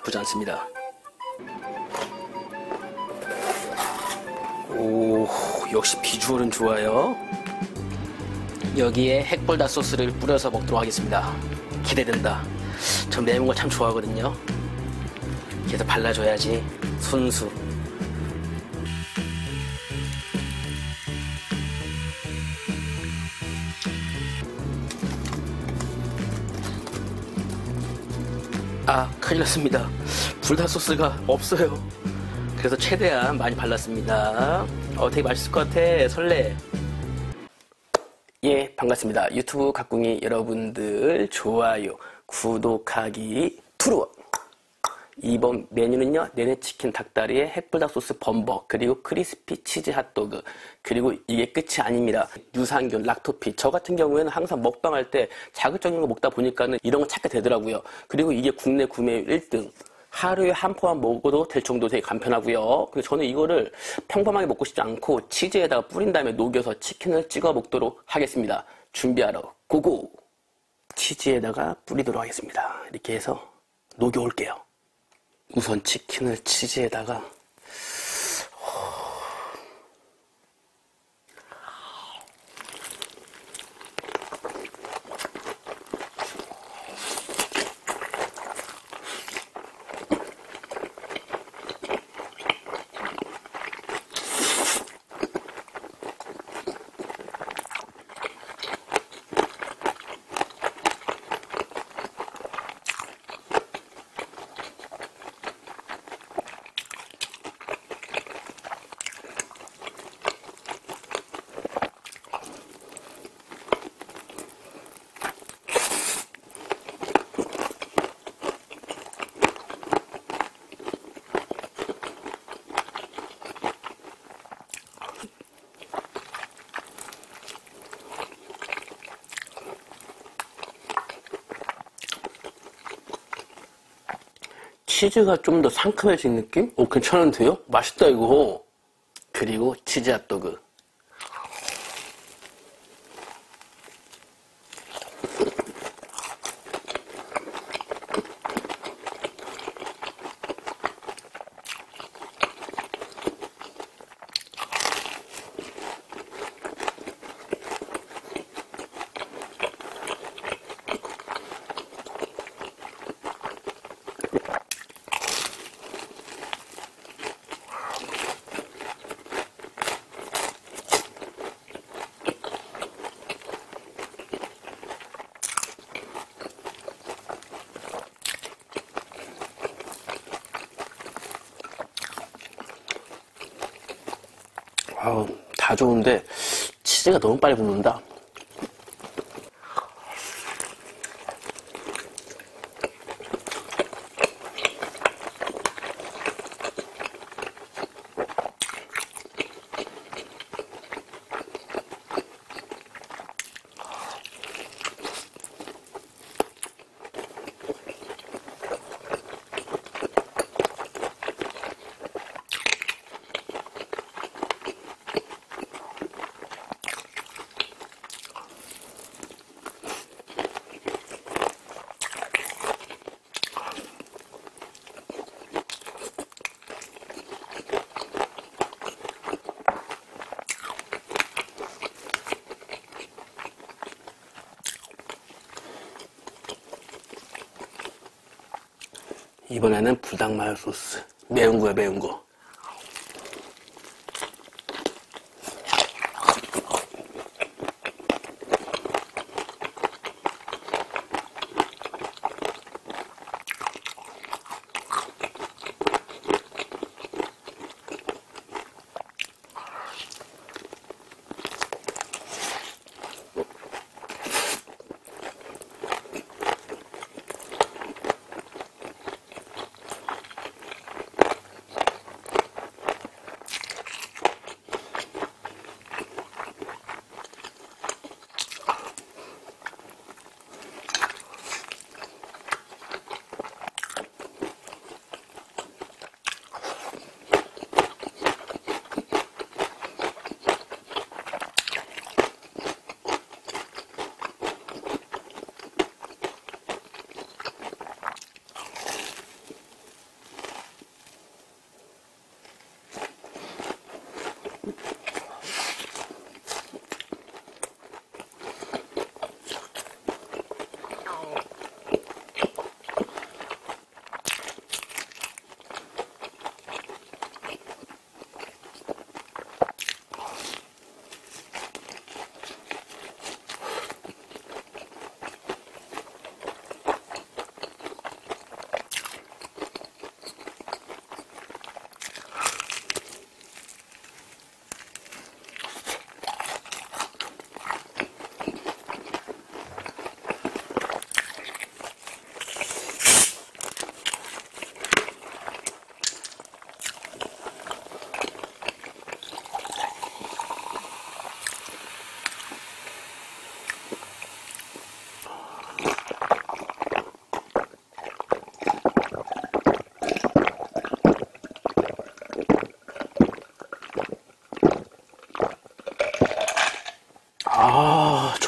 나쁘지 않습니다. 오, 역시 비주얼은 좋아요. 여기에 핵벌다 소스를 뿌려서 먹도록 하겠습니다. 기대된다. 전 매운 거참 좋아하거든요. 계속 발라줘야지. 순수. 아, 큰일 났습니다. 불닭 소스가 없어요. 그래서 최대한 많이 발랐습니다. 어, 되게 맛있을 것 같아. 설레. 예, 반갑습니다. 유튜브 각궁이 여러분들 좋아요, 구독하기 투루. 이번 메뉴는요, 네네치킨 닭다리에 핵불닭 소스 범벅, 그리고 크리스피 치즈 핫도그, 그리고 이게 끝이 아닙니다. 유산균, 락토피. 저 같은 경우에는 항상 먹방할 때 자극적인 거 먹다 보니까는 이런 거 찾게 되더라고요. 그리고 이게 국내 구매 1등. 하루에 한 포만 먹어도 될 정도 되게 간편하고요. 그래서 저는 이거를 평범하게 먹고 싶지 않고 치즈에다가 뿌린 다음에 녹여서 치킨을 찍어 먹도록 하겠습니다. 준비하러 고고! 치즈에다가 뿌리도록 하겠습니다. 이렇게 해서 녹여올게요. 우선 치킨을 치즈에다가 치즈가 좀 더 상큼해진 느낌? 오, 괜찮은데요? 맛있다, 이거. 그리고 치즈 핫도그. 아우, 다 좋은데 치즈가 너무 빨리 붙는다. 이번에는 불닭 마요 소스. 매운 거야, 매운 거.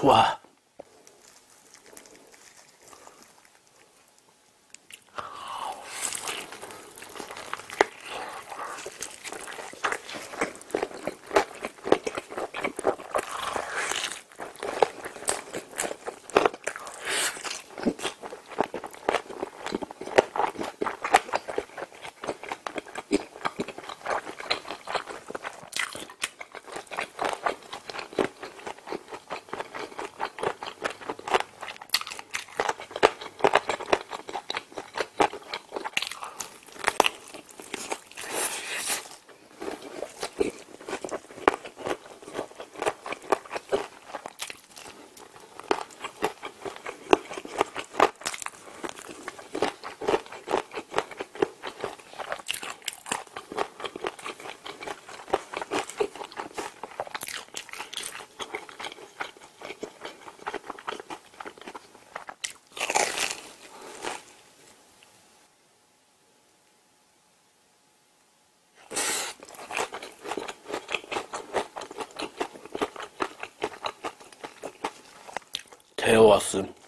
좋아. 데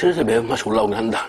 슬슬 매운맛이 올라오긴 한다.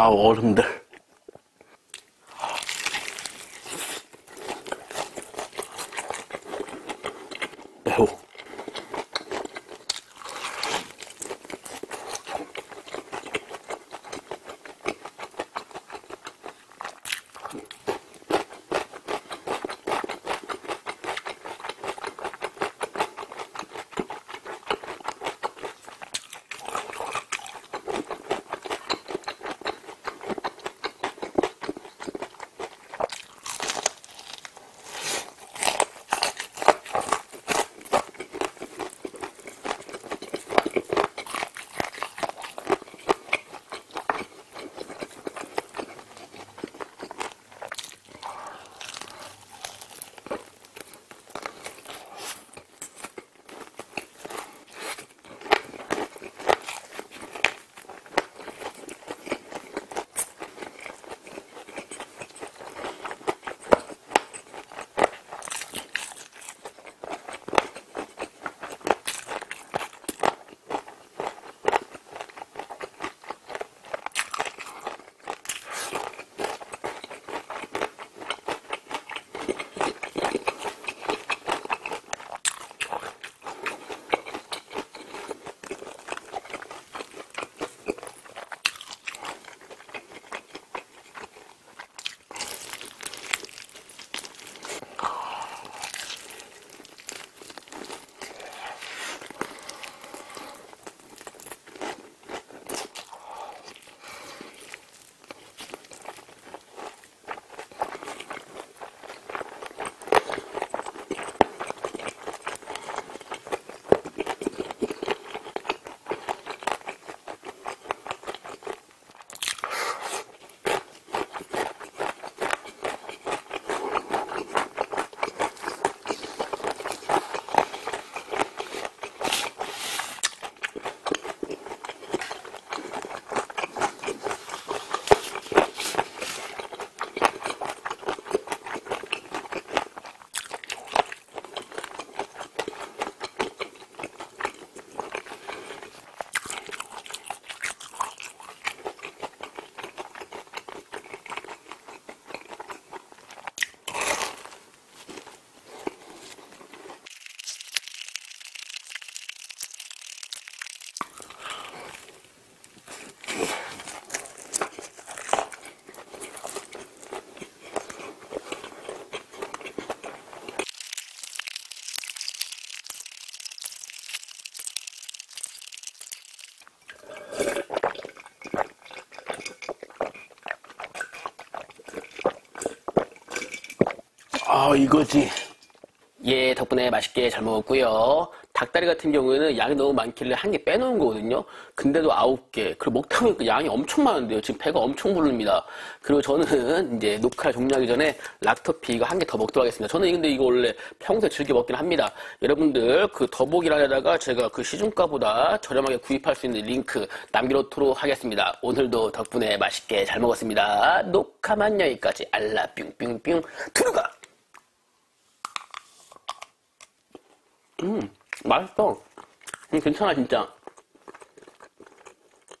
아, 어른들. 아, 이거지. 예, 덕분에 맛있게 잘 먹었고요. 닭다리 같은 경우에는 양이 너무 많길래 한 개 빼놓은 거거든요. 근데도 아홉 개. 그리고 먹다 보니까 양이 엄청 많은데요. 지금 배가 엄청 부릅니다. 그리고 저는 이제 녹화 종료하기 전에 락토피 이거 한 개 더 먹도록 하겠습니다. 저는 근데 이거 원래 평소에 즐겨 먹긴 합니다. 여러분들 그 더보기란에다가 제가 그 시중가보다 저렴하게 구입할 수 있는 링크 남겨놓도록 하겠습니다. 오늘도 덕분에 맛있게 잘 먹었습니다. 녹화만 여기까지. 알라 뿅뿅뿅 투르가! 음, 맛있어. 음, 괜찮아, 진짜.